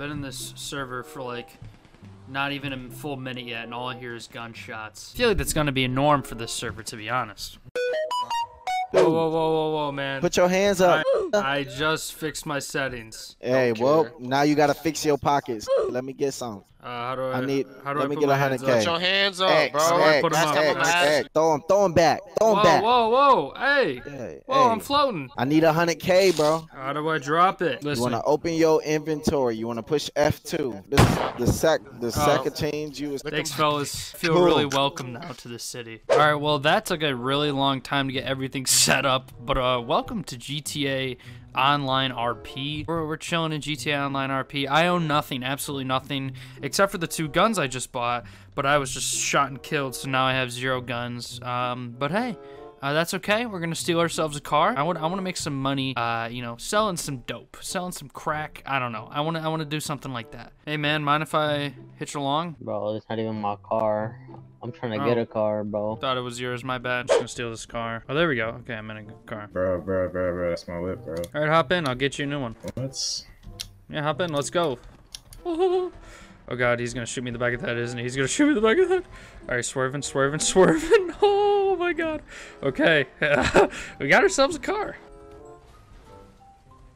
Been in this server for like not even a full minute yet, and all I hear is gunshots. I feel like that's gonna be a norm for this server, to be honest. Whoa, whoa, whoa, whoa, whoa, man. Put your hands up. I, I just fixed my settings. Hey, well, now you gotta fix your pockets. Let me get some. Uh, how do I? I need- How do let I me get a hundred k. Put your hands up, X, bro. How do I X, put 'em up? X, X. X. Throw them. throw him back. Throw them Whoa, back. whoa, whoa! Hey, Hey, whoa! hey. I'm floating. I need a hundred K, bro. How do I drop it? Listen. You Listen, wanna open your inventory. You wanna push F2. This the sec the Oh. second change you was Thanks, fellas. Feel Cool. really welcome now to the city. All right, well, that took a really long time to get everything set up, but uh, welcome to GTA Online RP. We're, we're chilling in GTA Online RP. I own nothing, absolutely nothing, except for the two guns I just bought, but I was just shot and killed, so now I have zero guns. Um, but hey. Uh, that's okay. We're gonna steal ourselves a car. I want. I want to make some money. Uh, you know, selling some dope, selling some crack. I don't know. I want to. I want to do something like that. Hey, man, mind if I hitch along? Bro, it's not even my car. I'm trying to get Oh. a car, bro. Thought it was yours. My bad. Just gonna steal this car. Oh, there we go. Okay, I'm in a good car. Bro, bro, bro, bro, that's my whip, bro. All right, hop in. I'll get you a new one. Let's. Yeah, hop in. Let's go. Oh god, he's gonna shoot me in the back of the head, isn't he? He's gonna shoot me in the back of the head. All right, swerving, swerving, swerving. Oh my god. Okay, we got ourselves a car.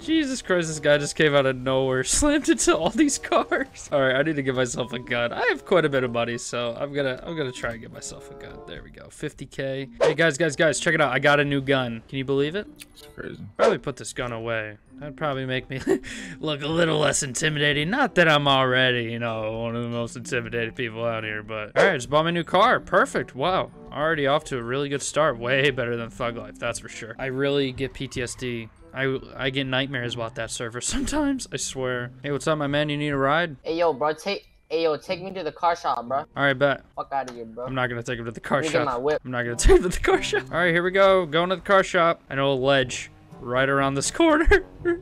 Jesus Christ, this guy just came out of nowhere, slammed into all these cars. All right, I need to give myself a gun. I have quite a bit of money, so I'm gonna I'm gonna try and get myself a gun. There we go, 50k. Hey guys, guys, guys, check it out. I got a new gun. Can you believe it? It's crazy. Probably put this gun away. That'd probably make me look a little less intimidating. Not that I'm already, you know, one of the most intimidated people out here, but all right, just bought my new car. Perfect. Wow, already off to a really good start. Way better than Thug Life, that's for sure. I really get PTSD. I I get nightmares about that server sometimes. I swear. Hey, what's up, my man? You need a ride? Hey yo, bro, take hey yo, take me to the car shop, bro. All right, bet. Fuck out of here, bro. I'm not gonna take him to the car shop. my whip. I'm not gonna take him to the car shop. All right, here we go. Going to the car shop. I know a ledge right around this corner. All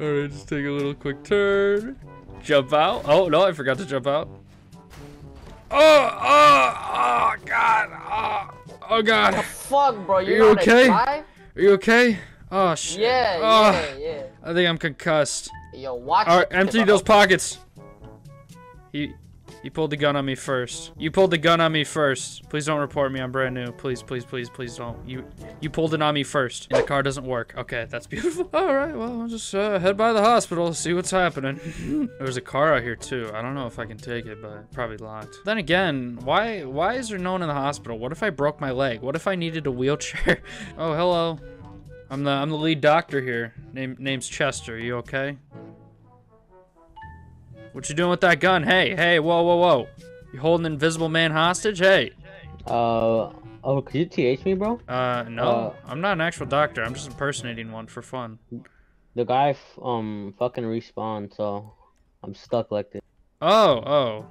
right, just take a little quick turn. Jump out. Oh no, I forgot to jump out. Oh, oh, oh, God. Oh, oh God. Fuck, bro, you you know how to okay? Are you okay? Oh shit. Yeah, Oh, yeah, yeah. I think I'm concussed. Yo, watch All right, empty those pockets. He he pulled the gun on me first. You pulled the gun on me first. Please don't report me. I'm brand new. Please, please, please, please don't. You you pulled it on me first. And the car doesn't work. Okay, that's beautiful. All right, well, I'll just uh, head by the hospital, see what's happening. There's a car out here too. I don't know if I can take it, but probably locked. Then again, why why is there no one in the hospital? What if I broke my leg? What if I needed a wheelchair? oh, hello. I'm the I'm the lead doctor here. Name name's Chester. You okay? What you doing with that gun? Hey, hey, whoa, whoa, whoa. You holding an invisible man hostage? Hey. Uh, oh, could you TH me, bro? Uh, no. Uh, I'm not an actual doctor. I'm just impersonating one for fun. The guy, f- um, fucking respawned, so I'm stuck like this. Oh, oh.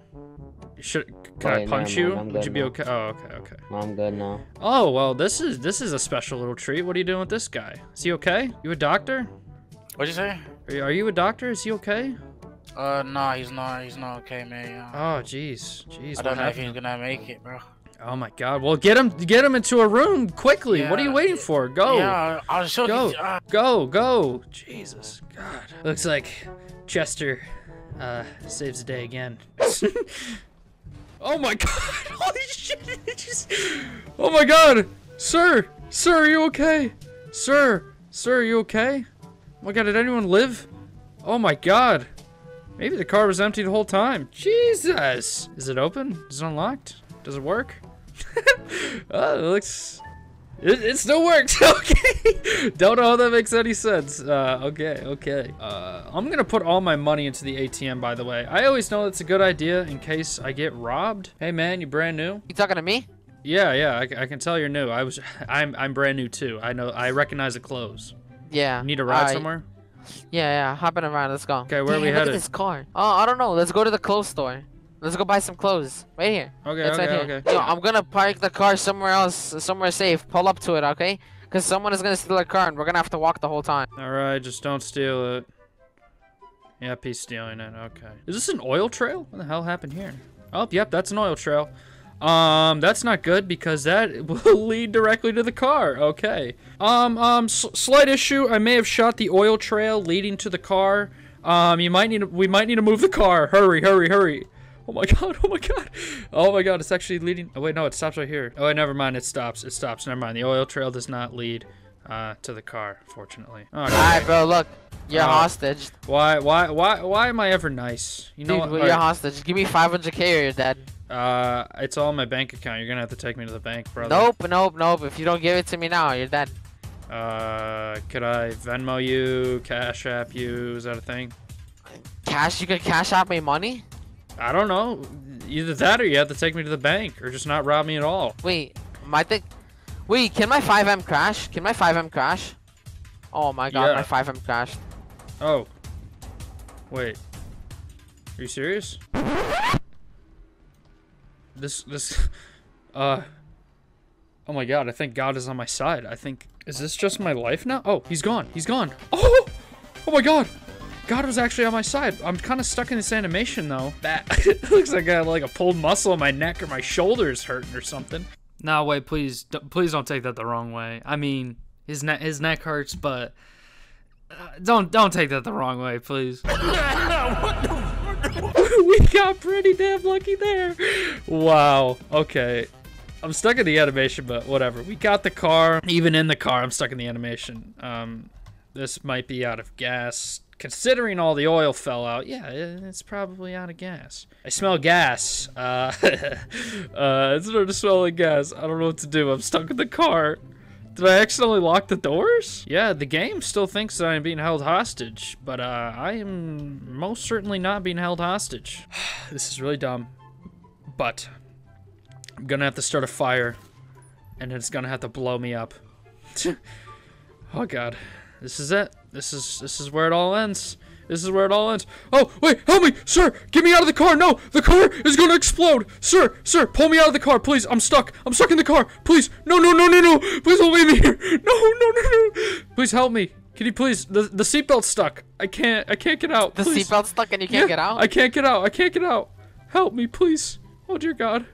Should can I punch never you? mind, I'm Would you be now. okay? Oh, okay, okay. I'm good now. Oh, well, this is this is a special little treat. What are you doing with this guy? Is he okay? You a doctor? What'd you say? Are you, are you a doctor? Is he okay? Uh, nah, he's not. He's not okay, man. Uh, Oh, jeez, jeez. I what don't know if he's gonna make it, bro. Oh my God! Well, get him, get him into a room quickly. What are you waiting for? Go. Yeah, I'll I'll show Go, you. Uh, go, go! Jesus, God. Looks like Chester uh, saves the day again. oh my God! Holy shit! just- Oh my God! Sir, sir, are you okay? Sir, sir, are you okay? Oh my God! Did anyone live? Oh my God! Maybe the car was empty the whole time. Jesus! Is it open? Is it unlocked? Does it work? oh, it looks. It, it still works. Okay. Don't know how that makes any sense. Uh, okay, okay. Uh, I'm gonna put all my money into the ATM. By the way, I always know it's a good idea in case I get robbed. Hey man, you brand new? You talking to me? Yeah, yeah. I, I can tell you're new. I was. I'm. I'm brand new too. I know. I recognize the clothes. Yeah. Need a ride somewhere? Yeah, yeah. Hopping around. Let's go. Okay, where are we look headed? At this car. Oh, I don't know. Let's go to the clothes store. Let's go buy some clothes. Right here. Okay, It's okay, right here. okay. Yo, I'm gonna park the car somewhere else, somewhere safe. Pull up to it, okay? Cause someone is gonna steal our car and we're gonna have to walk the whole time. All right, just don't steal it. Yep, he's stealing it. Okay. Is this an oil trail? What the hell happened here? Oh, yep, that's an oil trail. Um, that's not good because that will lead directly to the car. Okay. Um, um, s- slight issue. I may have shot the oil trail leading to the car. Um, you might need to, we might need to move the car. Hurry, hurry, hurry. Oh my god, oh my god. Oh my god, it's actually leading. Oh wait, no, it stops right here. Oh wait, never mind, it stops. It stops. Never mind. The oil trail does not lead uh to the car, fortunately. Oh, Alright, bro, look. You're Uh, hostage. why why why why am I ever nice? You know Dude, what? you're Alright, hostage. Give me 500k or you're dead. Uh it's all in my bank account. You're going to have to take me to the bank, brother. Nope, nope, nope. If you don't give it to me now, you're dead. Uh could I Venmo you, Cash App you? Is that a thing? Cash? You can cash out me money? I don't know. Either that or you have to take me to the bank or just not rob me at all. Wait, my thing. Wait, can my FiveM crash? Can my FiveM crash? Oh my god, Yeah. my FiveM crashed. Oh. Wait. Are you serious? This this uh Oh my god, I think God is on my side. I think is this just my life now? Oh, he's gone. He's gone. Oh! Oh my god. God was actually on my side. I'm kind of stuck in this animation though. That looks like I have like a pulled muscle in my neck or my shoulders hurting or something. No, wait, please, d- please don't take that the wrong way. I mean, his neck, his neck hurts, but uh, don't don't take that the wrong way, please. we got pretty damn lucky there. Wow. Okay. I'm stuck in the animation, but whatever. We got the car. Even in the car, I'm stuck in the animation. Um, this might be out of gas. Considering all the oil fell out, yeah, it's probably out of gas. I smell gas. Uh, uh, it's starting to smell like gas. I don't know what to do. I'm stuck in the car. Did I accidentally lock the doors? Yeah, the game still thinks that I'm being held hostage, but uh, I am most certainly not being held hostage. this is really dumb, but I'm gonna have to start a fire, and it's gonna have to blow me up. oh god, this is it. This is this is where it all ends. This is where it all ends. Oh, wait, help me, sir! Get me out of the car! No, the car is gonna explode! Sir, sir, pull me out of the car, please! I'm stuck! I'm stuck in the car! Please! No, no, no, no, no! Please don't leave me here! No, no, no, no! Please help me! Can you please? The the seatbelt's stuck. I can't. I can't get out. The please. seatbelt's stuck and you can't Yeah, get out? I can't get out. I can't get out. Help me, please. Oh dear God.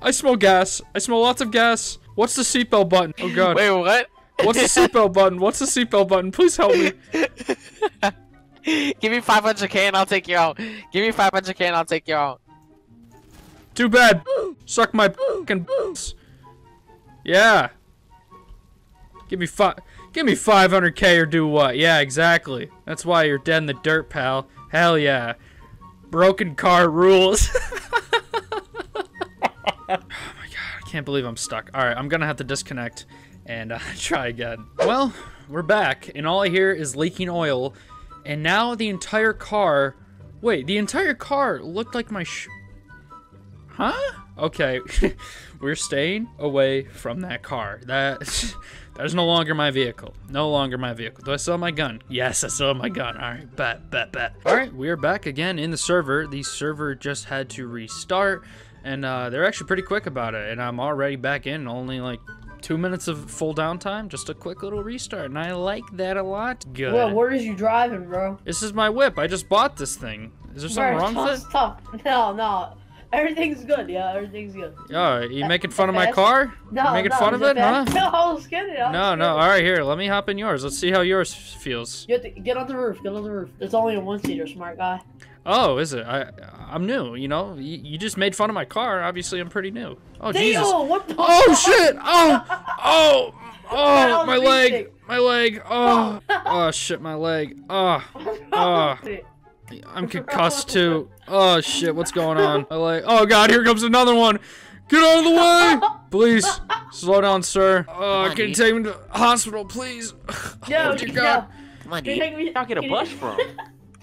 I smell gas. I smell lots of gas. What's the seatbelt button? Oh God. Wait, what? What's the seatbelt button? What's the seatbelt button? Please help me. Give me 500k and I'll take you out. Give me 500k and I'll take you out. Too bad. Suck my fucking. Yeah. Give me five. Give me 500k or do what? Yeah, exactly. That's why you're dead in the dirt, pal. Hell yeah. Broken car rules. oh my god, I can't believe I'm stuck. All right, I'm gonna have to disconnect and uh, try again. Well, we're back, and all I hear is leaking oil, and now the entire car. Wait, the entire car looked like my sh. Huh? Okay, we're staying away from that car. That that is no longer my vehicle. No longer my vehicle. Do I have my gun? Yes, I have my gun. All right, bet, bet, bet. All right, we are back again in the server. The server just had to restart, and uh, they're actually pretty quick about it. And I'm already back in. Only like two minutes of full downtime. Just a quick little restart, and I like that a lot. Good. Well, what is you driving, bro? this is my whip. I just bought this thing. Is there something Bro, wrong with it? stop. No, no. Everything's good, yeah. Everything's good. Oh, you making fun of my car? No, making no, fun of it, huh? No, I was kidding. I was No, no. All right, here. Let me hop in yours. Let's see how yours feels. You have to get on the roof. Get on the roof. It's only a one-seater, smart guy. Oh, is it? I I'm new. You know, you, you just made fun of my car. Obviously, I'm pretty new. Oh Jesus! Theo, what the Oh fuck? shit! Oh, oh, oh, my beating? leg, my leg. Oh, oh shit, my leg. Oh, oh, I'm concussed too. Oh shit, what's going on? My leg. Oh god, here comes another one. Get out of the way, please. Slow down, sir. Oh, on, can you take me to the hospital, please? Yo, oh dear yo, God. Come on, Can you dude. take me? Not get a bus from.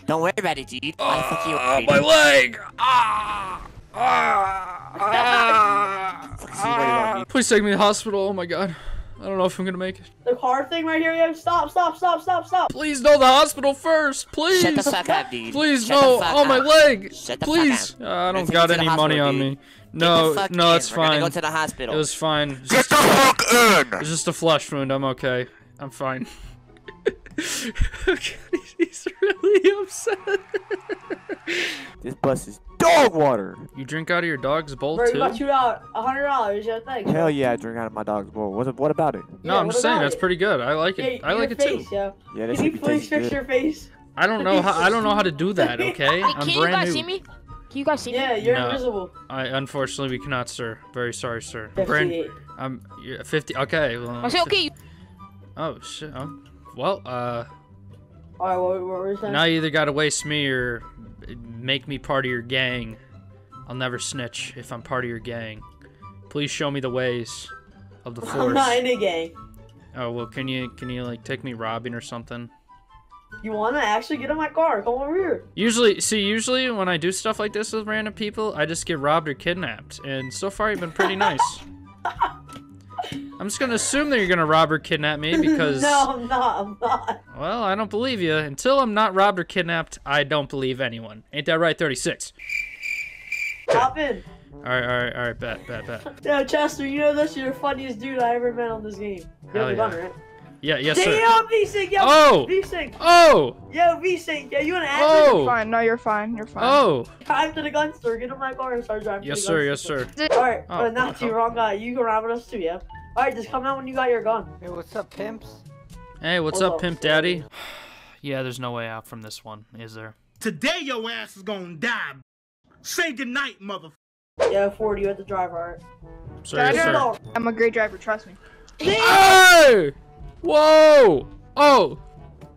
Don't worry about it, dude. I'll fuck you Ah, up. my leg! Ah! Ah! Ah! ah. Please take me to the hospital. Oh my god. I don't know if I'm gonna make it. The car thing right here, yo. Stop, stop, stop, stop, stop. Please, no, the hospital first. Please. Shut the fuck up, dude. Please, Shut no. the fuck Oh, my leg. Shut the fuck Please. up. Uh, I don't got any the money hospital, on me. Get No, the no, in. it's We're gonna fine. go to the hospital. It was fine. Get just, the fuck in! it's just a flesh wound. I'm okay. I'm fine. God, he's- he's really upset. This bus is dog water. You drink out of your dog's bowl Bro, too? got two dollars, a hundred dollars. Yo, thanks. Hell yeah, I drink out of my dog's bowl. What, what about it? No, Yeah, I'm just saying that's it? pretty good. I like Yeah, it. I your like it too. face, Yo. Yeah, that Can you please fix good. your face? I don't know how I don't know how to do that. Okay, I'm can you guys new. see me? Can you guys see Yeah, me? Yeah, you're No. invisible. I unfortunately we cannot, sir. Very sorry, sir. Brand, 58. I'm you're 50. Okay. Well, I say okay. Oh shit. Oh, well, uh, Alright, what, what were you saying? now you either gotta waste me or make me part of your gang. I'll never snitch if I'm part of your gang. Please show me the ways of the force. I'm not in a gang. Oh well, can you can you like take me robbing or something? You wanna actually get in my car? Come over here. Usually, see, usually when I do stuff like this with random people, I just get robbed or kidnapped, and so far you've been pretty nice. I'm just gonna assume that you're gonna rob or kidnap me because, no, I'm not. I'm not. well, I don't believe you. Until I'm not robbed or kidnapped, I don't believe anyone. Ain't that right, 36? Hop in. All right, all right, all right, bet, bet, bet. Yeah, Chester, you know this. You're the funniest dude I ever met on this game. You Hell the yeah. gun, right? Yeah, yes, sir. Damn, V-Sync, yo, Oh! V-Sync, Oh, yo, V-Sync, yo, you wanna add oh, Fine. No, you're fine. You're fine. oh. Drive to the gun store, get in my car and start driving Yes, sir, yes, sir. Alright, Oh, uh, not okay. you, wrong guy. You can ride with us too, yeah? Alright, just come out when you got your gun. Hey, what's up, pimps? Hey, what's Hold up, on. Pimp Daddy? yeah, there's no way out from this one, is there? Today your ass is gonna die. Say goodnight, mother. Yeah, 40, you have to drive, alright? Sir, Dad, sir. No. I'm a great driver. Trust me. Hey! Whoa! Oh!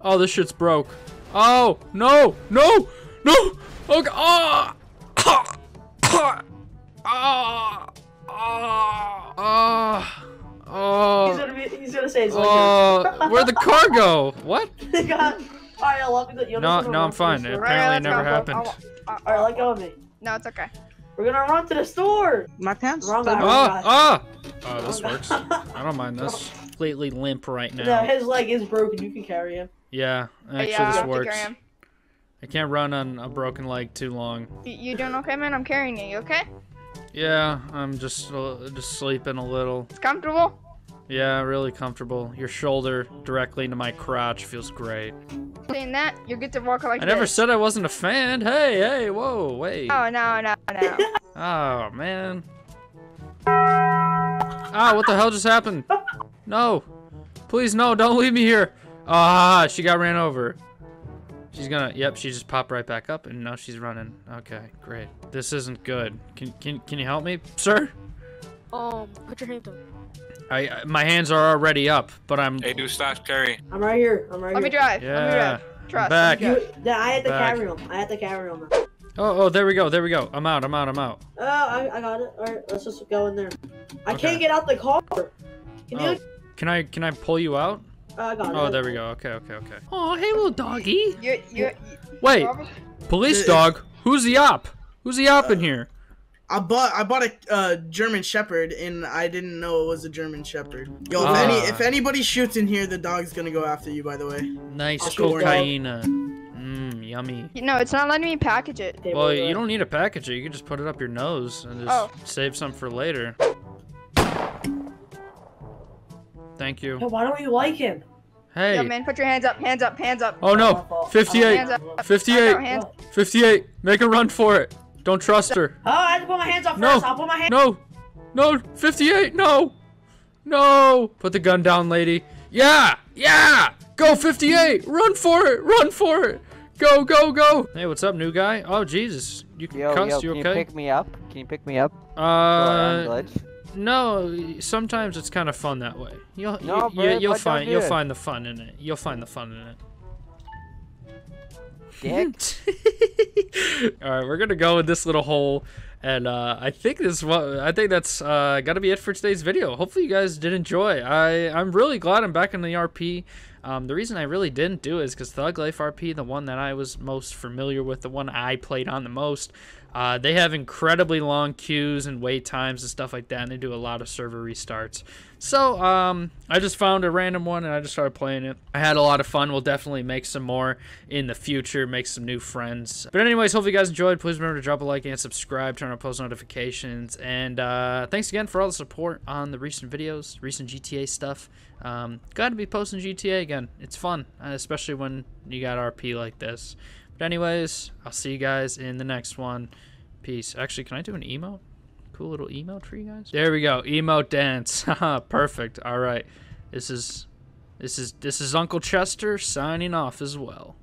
Oh, this shit's broke. Oh! No! No! No! Oh! Ah! Ah! Ah! Ah! Ah! He's Oh! gonna be, he's gonna say it's like Oh! Where'd the car go? What? Alright, I love you. You No, understand no, I'm fine. to the? Apparently it never go. happened. Alright, let go of me. No, it's okay. We're gonna run to the store. My pants. Wrong guy, wrong Ah! Ah! Oh, this works. I don't mind this. Completely limp right now. No, his leg is broken. You can carry him. Yeah, actually yeah, I this works. I can't run on a broken leg too long. You, you doing okay, man? I'm carrying you. You okay? Yeah, I'm just uh, just sleeping a little. It's comfortable. Yeah, really comfortable. Your shoulder directly into my crotch feels great. Saying that, you're good to walk like I never said I wasn't a fan. Hey, hey, whoa, wait. Oh no, no, no. Oh, man. Ah, what the hell just happened? No. Please, no, don't leave me here. Ah, she got ran over. She's gonna, yep, she just popped right back up and now she's running. Okay, great. This isn't good. Can, can, can you help me, sir? Um, put your hand up. I, I- my hands are already up, but I'm, Hey, do stop carry. I'm right here. I'm right here. Let me here. drive. Let me yeah. drive. Trust. back. Let me You, yeah, I had to Back. carry him. I had to carry him. Oh, oh, there we go, there we go. I'm out, I'm out, I'm out. Oh, I, I got it. Alright, let's just go in there. I Okay. can't get out the car. Can you? Oh, can I, can I pull you out? Oh, I got it. Oh, there we go. Okay, okay, okay. Oh, hey, little doggy. You're, you're, Wait, police dog. Who's the op? Who's the op in here? I bought I bought a uh, German Shepherd and I didn't know it was a German Shepherd. Yo, if Ah. any if anybody shoots in here, the dog's gonna go after you. By the way. Nice I'll show you. cocaine. Mmm, yummy. No, it's not letting me package it. Well, you don't need to package it. You can just put it up your nose and just Oh. save some for later. Thank you. Yo, why don't you like him? Hey. Yo, man, put your hands up, hands up, hands up. Oh no. 58. Hands up. 58. Hands 58. Make a run for it. Don't trust her. Oh, I had to put my hands up No. first. I'll put my hands. No. No. 58. No. No. Put the gun down, lady. Yeah. Yeah. Go 58. Run for it. Run for it. Go, go, go. Hey, what's up, new guy? Oh, Jesus. You Yo, cussed. yo, you can okay? you pick me up? Can you pick me up? Uh, glitch? No. Sometimes it's kind of fun that way. You'll No, you, will find you'll it. find the fun in it. You'll find the fun in it. Dick. All right, we're gonna go in this little hole, and uh, I think this what I think that's uh, gotta be it for today's video. Hopefully, you guys did enjoy. I I'm really glad I'm back in the RP. Um, the reason I really didn't do it is because Thug Life RP, the one that I was most familiar with, the one I played on the most, uh, they have incredibly long queues and wait times and stuff like that, and they do a lot of server restarts. So um, I just found a random one and I just started playing it. I had a lot of fun. We'll definitely make some more in the future, make some new friends. But anyways, hopefully you guys enjoyed. Please remember to drop a like and subscribe, turn on post notifications, and uh, thanks again for all the support on the recent videos, recent GTA stuff. Um, glad to be posting GTA again. It's fun, uh, especially when you got RP like this. But anyways, I'll see you guys in the next one. Peace. Actually, can I do an emote? Cool little emote for you guys. There we go. Emote dance. Perfect. All right. This is this is this is Uncle Chester signing off as well.